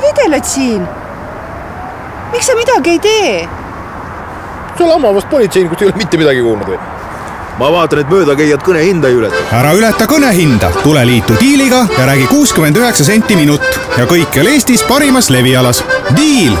vedeled siin? miks sa midagi ei tee? seal hamavast politseinikust ei ole mitte midagi kuulnud või? ma vaatan, et möödakäijad kõnehinda ei ületa. ära ületa kõnehinda, tule liitu diiliga ja räägi kuuskümmend üheksa senti minut ja kõikjal Eestis parimas levialas. diil